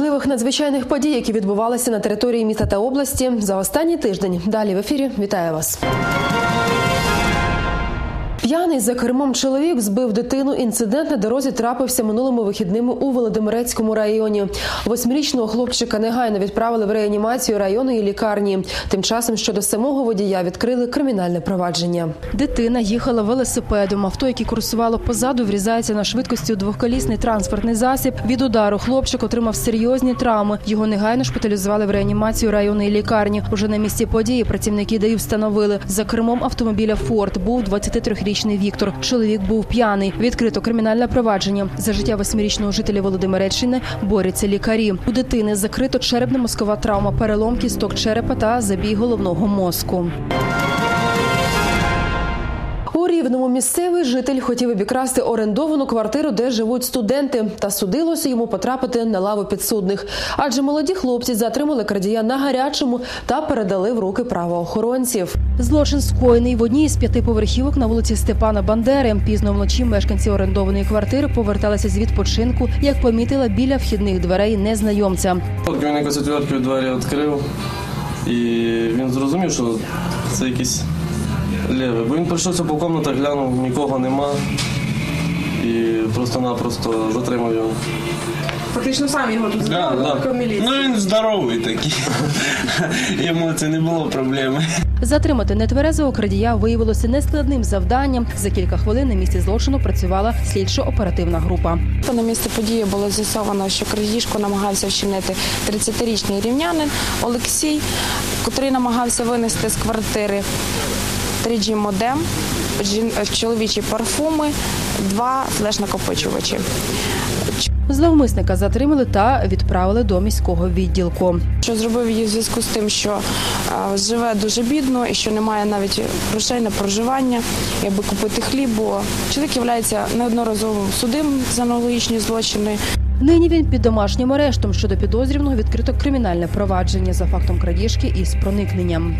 важливих надзвичайних подій, які відбувалися на території міста та області за останній тиждень. Далі в ефірі вітаю вас. П'яний за кермом чоловік збив дитину. Інцидент на дорозі трапився минулими вихідними у Володимирецькому районі. Восьмирічного хлопчика негайно відправили в реанімацію районної лікарні. Тим часом щодо самого водія відкрили кримінальне провадження. Дитина їхала велосипедом. Авто, яке курсувало позаду, врізається на швидкості у двохколісний транспортний засіб. Від удару хлопчик отримав серйозні травми. Його негайно шпиталізували в реанімацію районної лікарні. Уже на місці події працівники ДАІ встановили за кермом автомобіля Форд був 23-річний Віктор. Чоловік був п'яний. Відкрито кримінальне провадження за життя восьмирічного жителя Володимиреччини борються лікарі. У дитини закрито черепно-мозкова травма, перелом кісток черепа та забій головного мозку. Рівному місцевий житель хотів обікрасти орендовану квартиру, де живуть студенти, та судилося йому потрапити на лаву підсудних. Адже молоді хлопці затримали крадія на гарячому та передали в руки правоохоронців. Злочин скоєний в одній із п'яти поверхівок на вулиці Степана Бандери. Пізно вночі мешканці орендованої квартири поверталися з відпочинку, як помітила біля вхідних дверей незнайомця. От він якось отвертки двері відкрив, і він зрозумів, що це якийсь левий. Бо він пройшовся по кімнатах, глянув, нікого нема. І просто-напросто затримав його. Фактично сам його тут Да, да. міліцію. Ну він здоровий такий. Йому це не було проблеми. Затримати нетверезого крадія виявилося нескладним завданням. За кілька хвилин на місці злочину працювала слідчо-оперативна група. На місце події було з'ясовано, що крадіжку намагався вчинити 30-річний рівнянин Олексій, котрий намагався винести з квартири 3G модем, е, чоловічі парфуми, два флеш-накопичувачі. Зловмисника затримали та відправили до міського відділку. Що зробив її в зв'язку з тим, що е, живе дуже бідно і що немає навіть грошей на проживання, аби купити хліб, бо чоловік є неодноразово судим за аналогічні злочини. Нині він під домашнім арештом. Щодо підозрюваного відкрито кримінальне провадження за фактом крадіжки із проникненням.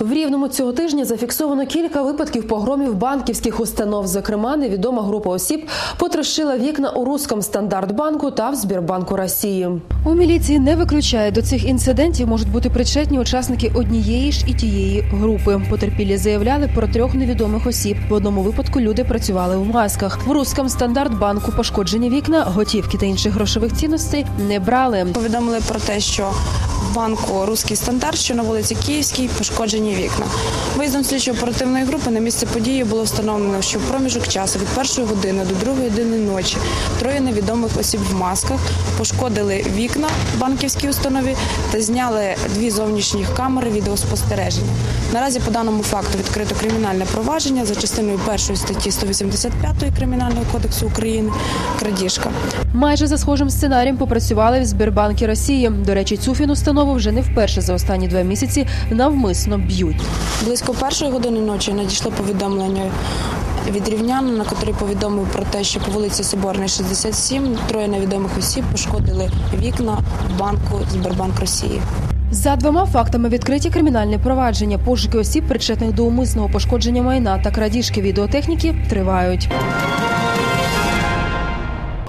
В рівному цього тижня зафіксовано кілька випадків погромів банківських установ. Зокрема, невідома група осіб потрощила вікна у Русском Стандартбанку та в Збірбанку Росії. У міліції не виключає до цих інцидентів можуть бути причетні учасники однієї ж і тієї групи. Потерпілі заявляли про трьох невідомих осіб. В одному випадку люди працювали в масках. В Русском Стандартбанку пошкоджені вікна, готівки та інших грошових цінностей не брали. Повідомили про те, що банку Руський стандарт, що на вулиці Київській, пошкоджені вікна. Виїздом слідчо оперативної групи на місце події було встановлено, що в проміжок часу від першої години до другої години ночі троє невідомих осіб в масках пошкодили вікна в банківській установі та зняли дві зовнішні камери відеоспостереження. Наразі по даному факту відкрито кримінальне провадження за частиною першої статті 185 Кримінального кодексу України крадіжка. Майже за схожим сценарієм попрацювали в Збірбанкі Росії. До речі, цю фінустанову вже не вперше за останні два місяці навмисно б'ють. Близько першої години ночі надійшло повідомлення від рівнянина, котрий повідомив про те, що по вулиці Соборний, 67, троє невідомих осіб пошкодили вікна в банку Збербанк Росії. За двома фактами відкриті кримінальні провадження. Пошуки осіб, причетних до умисного пошкодження майна та крадіжки відеотехніки, тривають.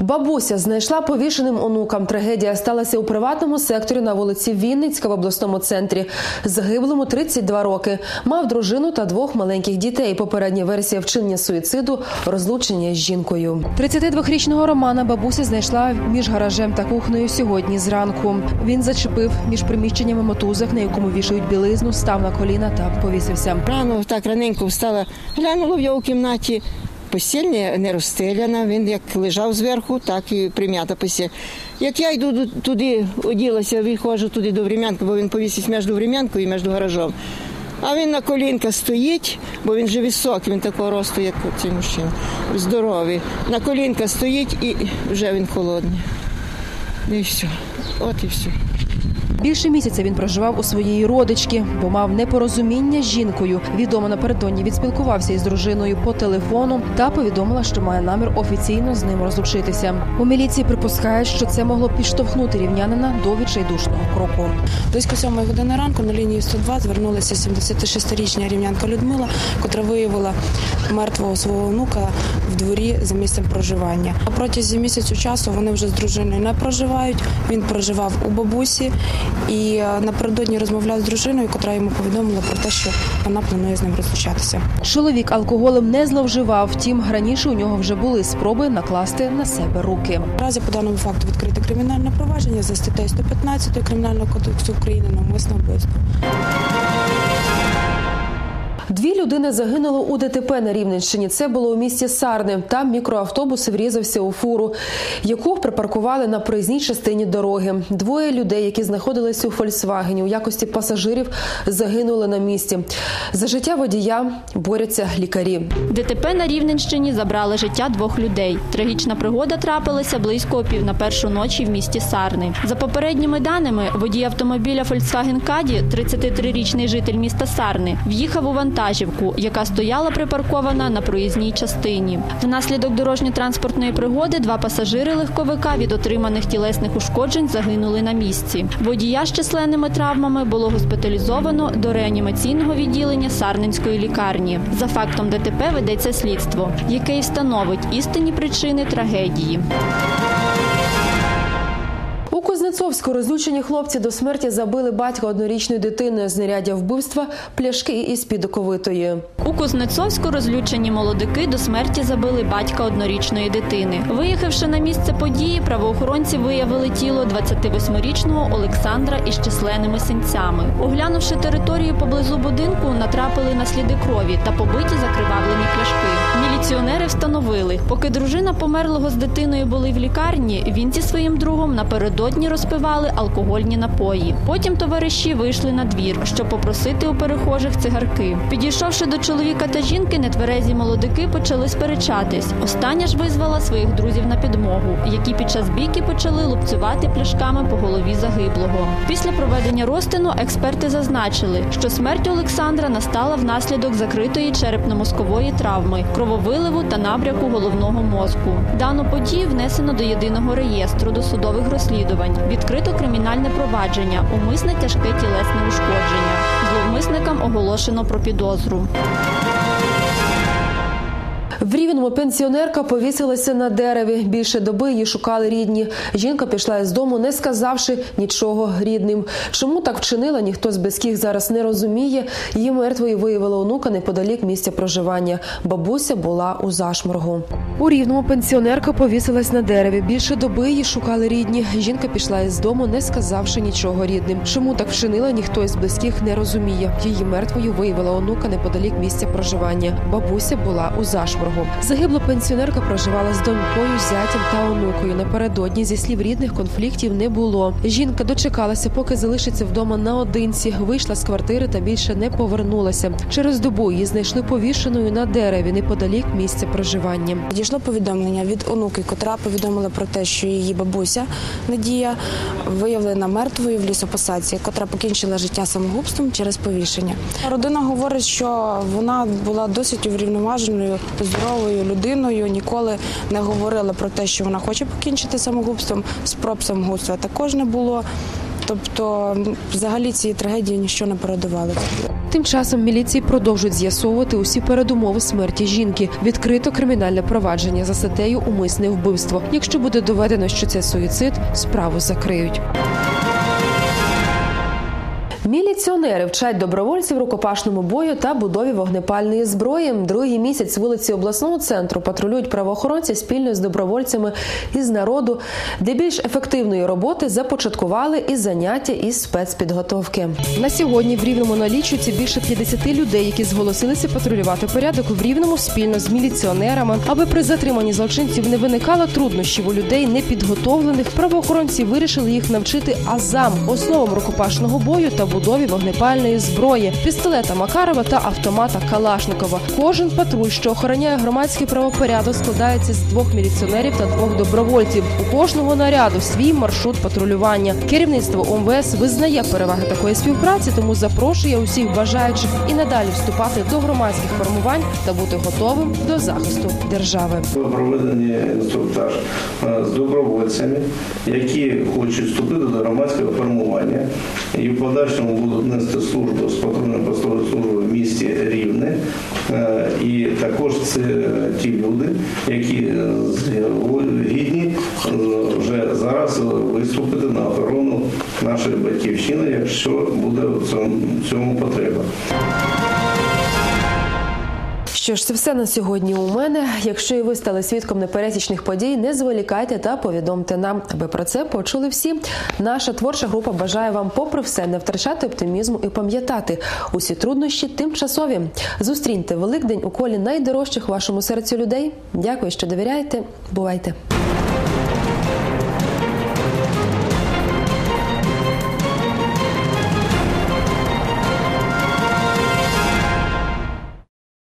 Бабуся знайшла повішеним онукам. Трагедія сталася у приватному секторі на вулиці Вінницька в обласному центрі. Загиблому 32 роки. Мав дружину та двох маленьких дітей. Попередня версія вчинення суїциду розлучення з жінкою. 32-річного Романа бабуся знайшла між гаражем та кухнею сьогодні зранку. Він зачепив між приміщеннями мотузок, на якому вішають білизну, став на коліна та повісився. Рано так раненько встала, глянула в його кімнаті. Постіль не, розстеляна, він як лежав зверху, так і прим'ята постіль. Як я йду туди, оділася, відходжу туди до врем'янки, бо він повісить між врем'янкою і між гаражом. А він на колінках стоїть, бо він же високий, він такого росту, як цей мужчина, здоровий. На колінках стоїть і вже він холодний. І все. От і все. Більше місяця він проживав у своєї родички, бо мав непорозуміння з жінкою. Відомо напередодні відспілкувався із дружиною по телефону та повідомила, що має намір офіційно з ним розлучитися. У міліції припускають, що це могло підштовхнути рівнянина до відчайдушного кроку. Близько сьомої години ранку на лінію 102 звернулася 76-річна рівнянка Людмила, котра виявила мертвого свого онука в дворі за місцем проживання. Протязі місяцю часу вони вже з дружиною не проживають. Він проживав у бабусі і е, напередодні розмовляв з дружиною, котра йому повідомила про те, що вона планує з ним розлучатися. Чоловік алкоголем не зловживав. Втім, раніше у нього вже були спроби накласти на себе руки. Наразі по даному факту відкрите кримінальне провадження за статтею 115 Кримінального кодексу України навмисне вбивство. Дві людини загинули у ДТП на Рівненщині. Це було у місті Сарни. Там мікроавтобус врізався у фуру, яку припаркували на проїзній частині дороги. Двоє людей, які знаходилися у Фольксвагені у якості пасажирів, загинули на місці. За життя водія борються лікарі. ДТП на Рівненщині забрали життя двох людей. Трагічна пригода трапилася близько пів на першу ночі в місті Сарни. За попередніми даними, водій автомобіля Volkswagen Caddy, 33-річний житель міста Сарни, в'їхав у вантажівку, яка стояла припаркована на проїзній частині. Внаслідок дорожньо-транспортної пригоди два пасажири легковика від отриманих тілесних ушкоджень загинули на місці. Водія з численними травмами було госпіталізовано до реанімаційного відділення Сарненської лікарні. За фактом ДТП ведеться слідство, яке і встановить істинні причини трагедії. У Кузнецовську розлючені хлопці до смерті забили батька однорічної дитини. Знаряддя вбивства пляшки із підоковитої. У Кузнецовську розлючені молодики до смерті забили батька однорічної дитини. Виїхавши на місце події, правоохоронці виявили тіло 28-річного Олександра із численними синцями. Оглянувши територію поблизу будинку, натрапили на сліди крові та побиті закривавлені пляшки. Міліціонери встановили, поки дружина померлого з дитиною були в лікарні, він зі своїм другом напередодні розпивали алкогольні напої. Потім товариші вийшли на двір, щоб попросити у перехожих цигарки. Підійшовши до чоловіка та жінки, нетверезі молодики почали сперечатись. Остання ж визвала своїх друзів на підмогу, які під час бійки почали лупцювати пляшками по голові загиблого. Після проведення розтину експерти зазначили, що смерть Олександра настала внаслідок закритої черепно-мозкової травми, крововиливу та набряку головного мозку. Дану подію внесено до єдиного реєстру досудових розслідувань. Відкрито кримінальне провадження, умисне тяжке тілесне ушкодження. Зловмисникам оголошено про підозру. В Рівному пенсіонерка повісилася на дереві. Більше доби її шукали рідні. Жінка пішла із дому, не сказавши нічого рідним. Чому так вчинила, ніхто з близьких зараз не розуміє. Її мертвою виявила онука неподалік місця проживання. Бабуся була у зашморгу. У Рівному пенсіонерка повісилась на дереві. Більше доби її шукали рідні. Жінка пішла із дому, не сказавши нічого рідним. Чому так вчинила, ніхто із близьких не розуміє. Її мертвою виявила онука неподалік місця проживання. Бабуся була у зашморгу. Загибла пенсіонерка проживала з донькою, зятям та онукою. Напередодні зі слів рідних конфліктів не було. Жінка дочекалася, поки залишиться вдома наодинці. Вийшла з квартири та більше не повернулася. Через добу її знайшли повішеною на дереві неподалік місця проживання. Дійшло повідомлення від онуки, котра повідомила про те, що її бабуся Надія виявлена мертвою в лісопосадці, котра покінчила життя самогубством через повішення. Родина говорить, що вона була досить врівноваженою, здоровою людиною. Ніколи не говорила про те, що вона хоче покінчити самогубством. Спроб самогубства також не було. Тобто, взагалі цієї трагедії нічого не передувало. Тим часом міліції продовжують з'ясовувати усі передумови смерті жінки. Відкрито кримінальне провадження за статтею умисне вбивство. Якщо буде доведено, що це суїцид, справу закриють. Міліціонери вчать добровольців рукопашному бою та будові вогнепальної зброї. Другий місяць вулиці обласного центру патрулюють правоохоронці спільно з добровольцями із народу. Для більш ефективної роботи започаткували і заняття із спецпідготовки. На сьогодні в рівному налічується більше 50 людей, які зголосилися патрулювати порядок в рівному спільно з міліціонерами. Аби при затриманні злочинців не виникало труднощів у людей непідготовлених. Правоохоронці вирішили їх навчити азам основам рукопашного бою та побудові вогнепальної зброї, пістолета Макарова та автомата Калашникова. Кожен патруль, що охороняє громадський правопорядок, складається з двох міліціонерів та двох добровольців. У кожного наряду свій маршрут патрулювання. Керівництво ОМВС визнає переваги такої співпраці, тому запрошує усіх бажаючих і надалі вступати до громадських формувань та бути готовим до захисту держави. Проведені інструктаж е, з добровольцями, які хочуть вступити до громадського формування і в подальшому будуть нести службу з патрульно-постової служби в місті Рівне. Е, І також це ті люди, які е, гідні е, вже зараз виступити на охорону нашої батьківщини, якщо буде в цьому потреба. Що ж, це все на сьогодні у мене. Якщо і ви стали свідком непересічних подій, не зволікайте та повідомте нам, аби про це почули всі. Наша творча група бажає вам, попри все, не втрачати оптимізму і пам'ятати усі труднощі тимчасові. Зустріньте Великдень у колі найдорожчих вашому серцю людей. Дякую, що довіряєте. Бувайте.